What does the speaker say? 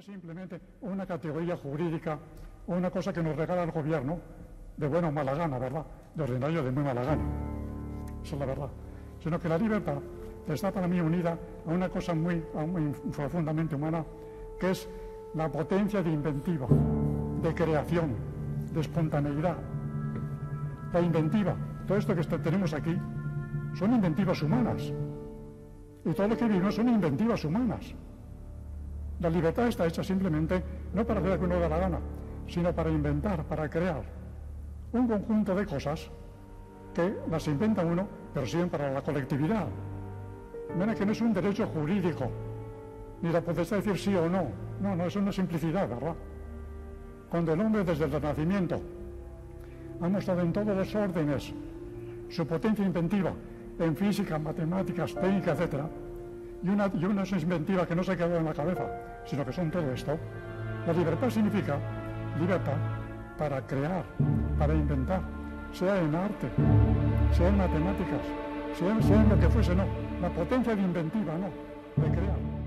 es simplemente una categoría jurídica una cosa que nos regala el gobierno de buena o mala gana, ¿verdad? De ordinario de muy mala gana. Esa es la verdad. Sino que la libertad está para mí unida a una cosa muy, muy profundamente humana, que es la potencia de inventiva, de creación, de espontaneidad. La inventiva, todo esto que tenemos aquí, son inventivas humanas. Y todo lo que vivimos son inventivas humanas. La libertad está hecha simplemente no para hacer lo que uno da la gana, sino para inventar, para crear un conjunto de cosas que las inventa uno, pero sirven para la colectividad. Mira que no es un derecho jurídico, ni la potestad decir sí o no. No, no, es una simplicidad, ¿verdad? Cuando el hombre desde el nacimiento ha mostrado en todos los órdenes su potencia inventiva, en física, matemáticas, técnica, etc., y una, y una inventiva que no se ha quedado en la cabeza, sino que son todo esto, la libertad significa libertad para crear, para inventar, sea en arte, sea en matemáticas, sea, sea en lo que fuese, no. La potencia de inventiva, no, de crear.